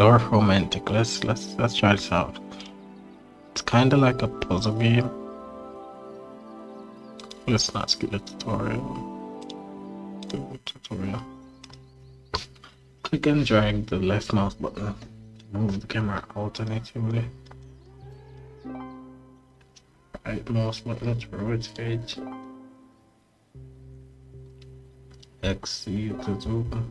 Dorfromantik. Let's let's let's try this out. It's kind of like a puzzle game. Let's not skip the tutorial. The tutorial. Click and drag the left mouse button to move the camera alternatively. Right mouse button to rotate. X to zoom.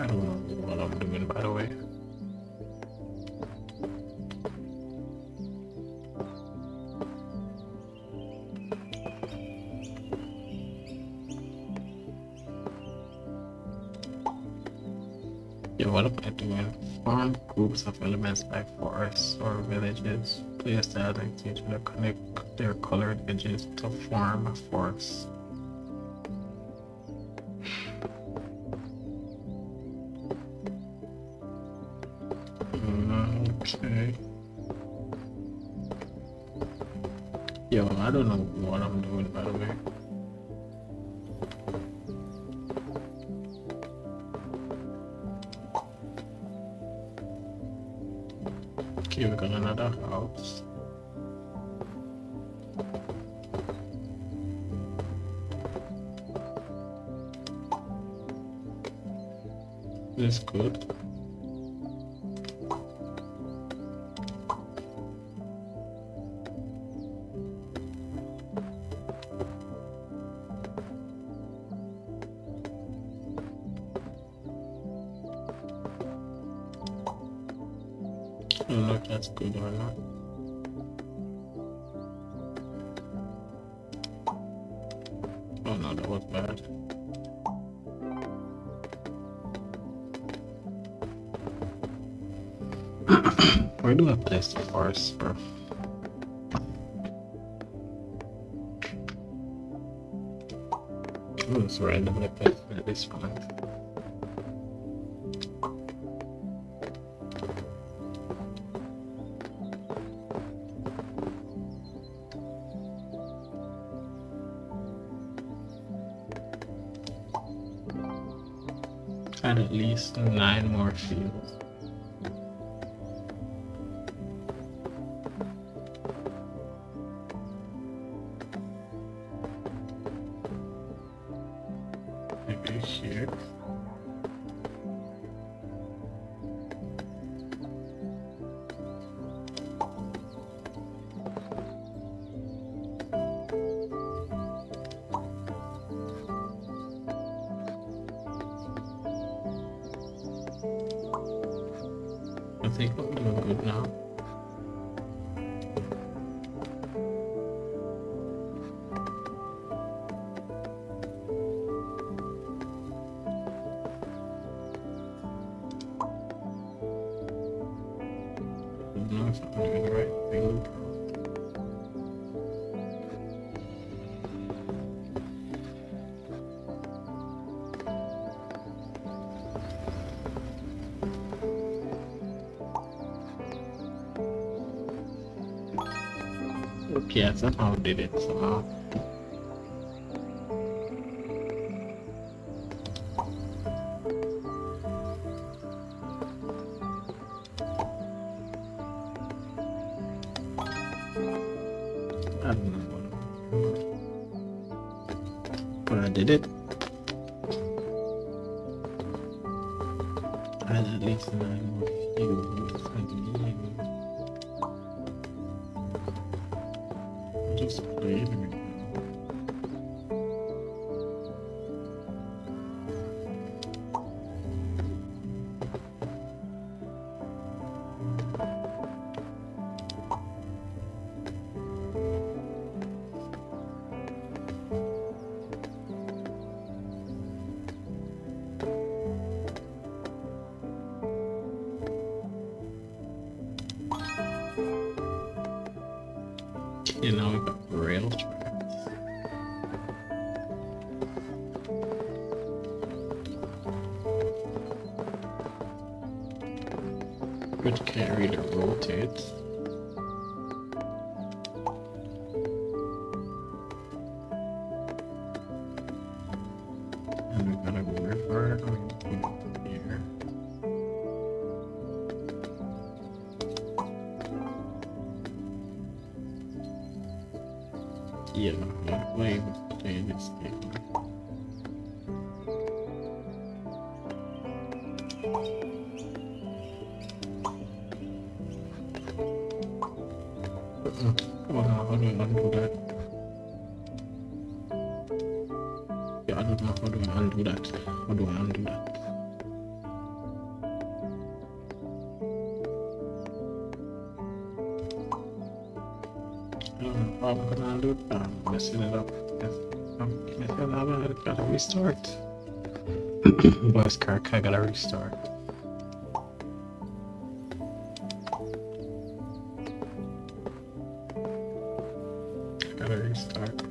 I don't know what I'm doing by the way. Yeah, what am I doing? Form groups of elements by forests or villages. Place the identity to connect their colored edges to form a forest. Mm-hmm. Okay. Yo, I don't know what I'm doing by the way. Okay, we got another house. That's good. That's good or not. Oh no, that was bad. Where do I place the forest, bro? Oh, it's randomly placed at this point. Least nine more fields. Yeah, somehow did it. But I did it. I at least nine more views. just leaving You know, we got rail tracks. Which can't really rotate. Yeah, I'm way play this game. I'm messing it up. I'm messing up. I gotta restart. Voice crack, I gotta restart. I gotta restart.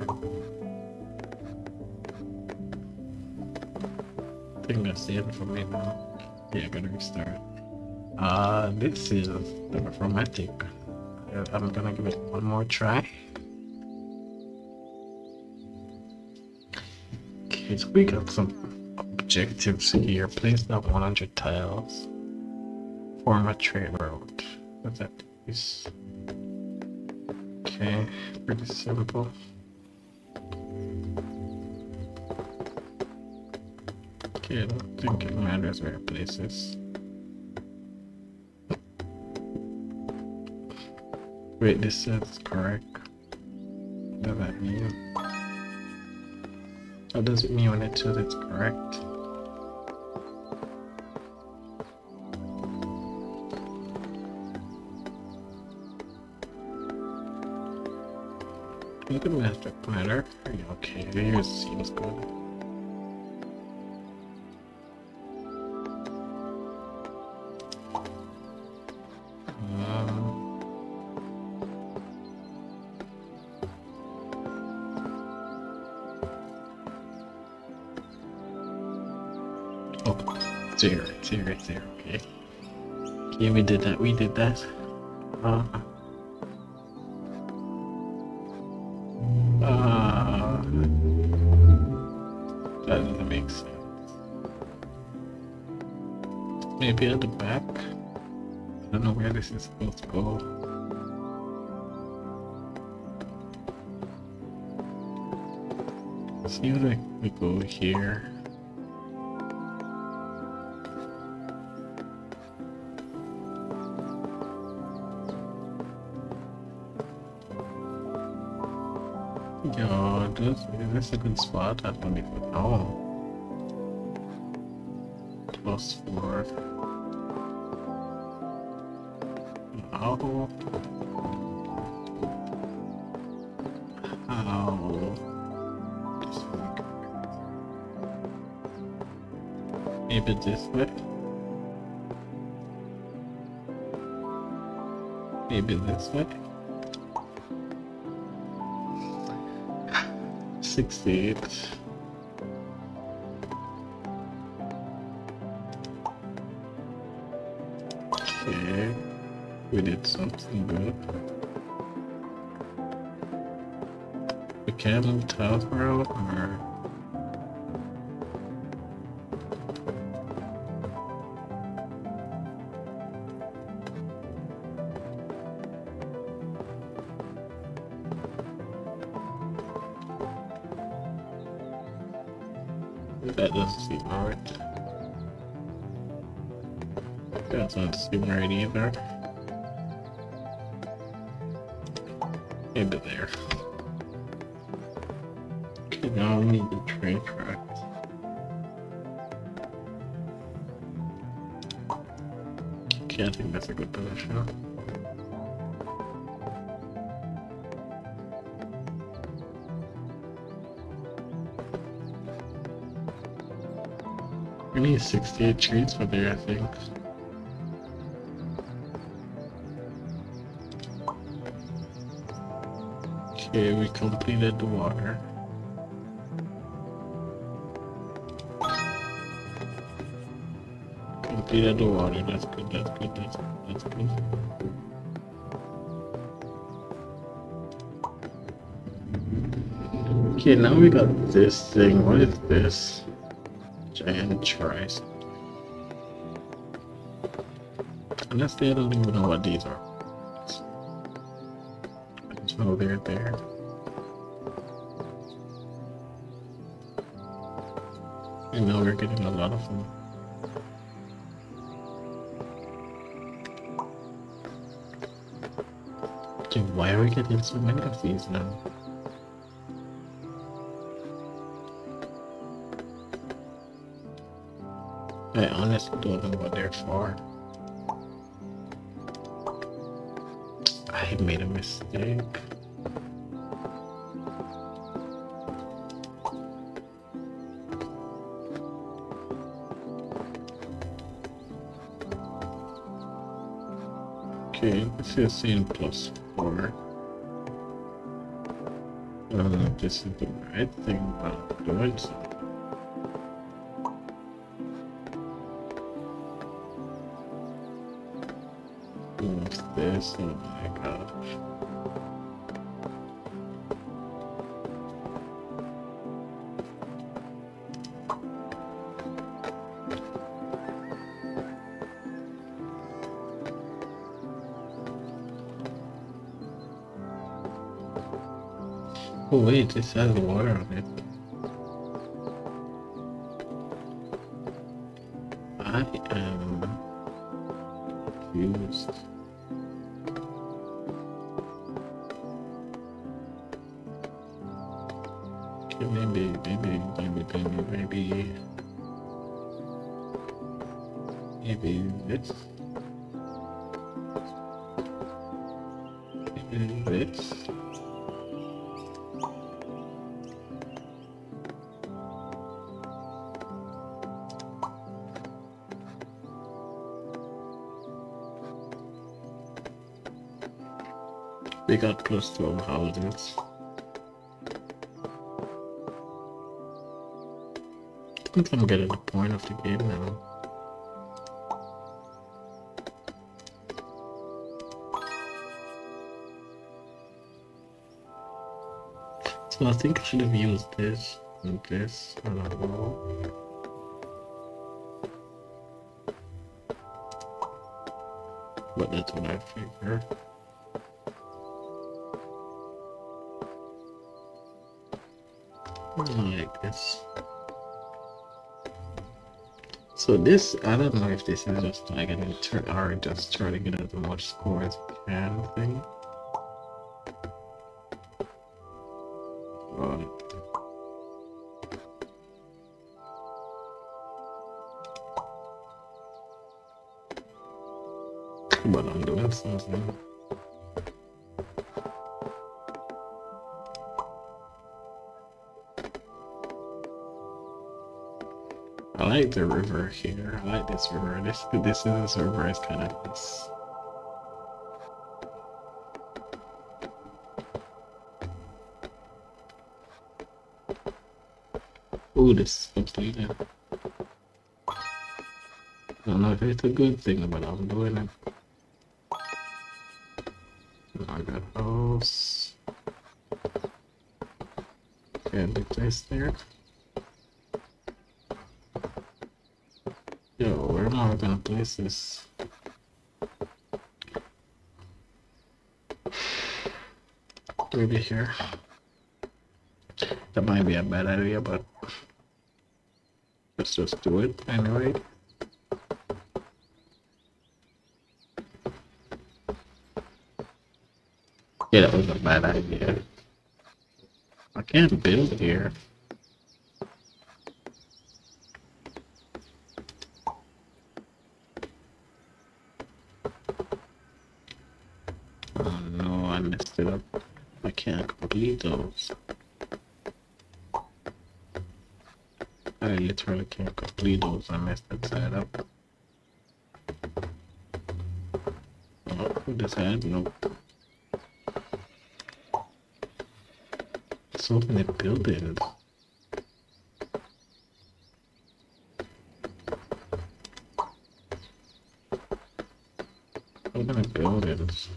I think that's the end for me now. Yeah, gotta restart. Uh, this is the romantic. Uh, I'm gonna give it one more try. So we got some objectives here. Place down 100 tiles. Form a trade road. What's that? Is okay, pretty simple. Okay, I don't think it matters where I place this. Wait, this says correct. What does that mean? What does it mean when it says it's correct? Look at master planner. Are you Okay, yours seems good. Zero. Okay. Okay, we did that. We did that. Uh, uh, that doesn't make sense. Maybe at the back. I don't know where this is supposed to go. See what I we go here. This is a good spot? I don't even know. Plus four. Way. Maybe this way. Maybe this way. 68. Okay, we did something good. We can move bro, or Maybe there. Okay, now we need the train tracks. Okay, I think that's a good position. We need 68 trees for there, I think. Okay, we completed the water. Completed the water, that's good, that's good, that's good, that's good. Okay, now we got this thing. What is this? Giant trice. Honestly, I don't even know what these are. They're there. And now we're getting a lot of them. Okay, why are we getting so many of these now? I honestly don't know what they're for. I made a mistake. Okay, this is saying plus four. I don't know if this is the right thing, I'm doing so. What's this? Oh my gosh. Oh wait, this has water on it. I am confused. Okay, maybe, maybe, maybe, maybe, maybe, maybe this. Maybe this. We got close to our houses. I think I'm getting the point of the game now. So I think I should have used this and this on a wall. But that's what I figured. Like this. So this, I don't know if this is just like an inter or just trying to get as much score as we can thing. But but I'm doing something. I like the river here. I like this river. This this this river is kind of nice. Ooh, this is completed. I don't know if it's a good thing, but I'm doing it. I got house. And the place there. I gonna place this? Maybe here. That might be a bad idea, but let's just do it anyway. Yeah, that was a bad idea. I can't build here. Oh no, I messed it up. I can't complete those. I literally can't complete those. I messed that side up. Oh, this side, nope. so many buildings. So many buildings.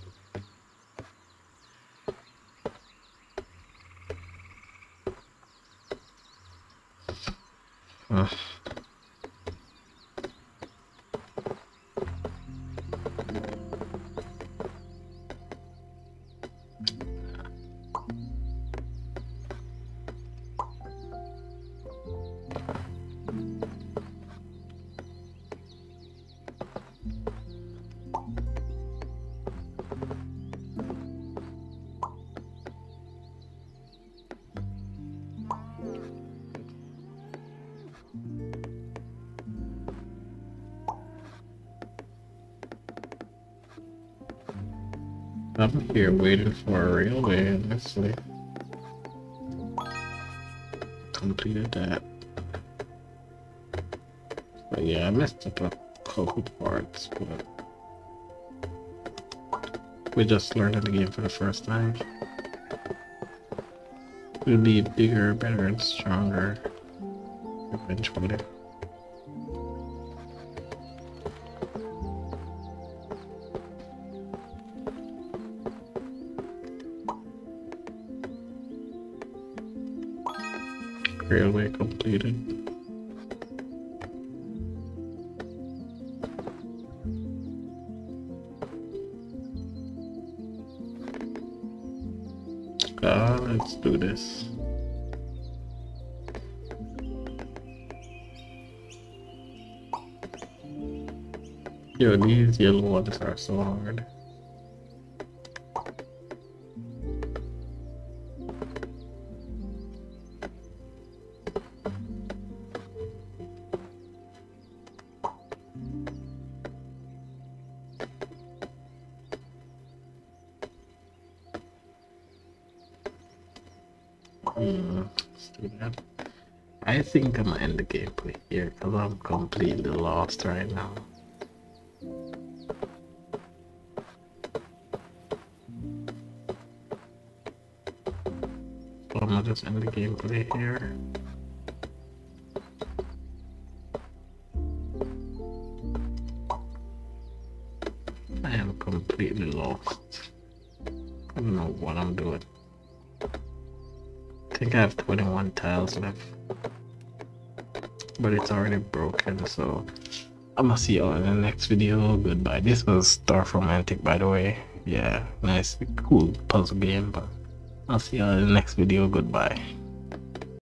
I'm here waiting for a railway, honestly. Completed that. But yeah, I messed up a couple parts, but we're just learned the game for the first time. We'll be bigger, better, and stronger eventually. Ah, let's do this. Yo, these yellow ones are so hard. The gameplay here because I'm completely lost right now. So I'm gonna just end the gameplay here. I am completely lost. I don't know what I'm doing. I think I have 21 tiles left. But it's already broken, so I'm gonna see y'all in the next video. Goodbye. This was Dorfromantik, by the way. Yeah, nice, cool puzzle game, but I'll see y'all in the next video. Goodbye.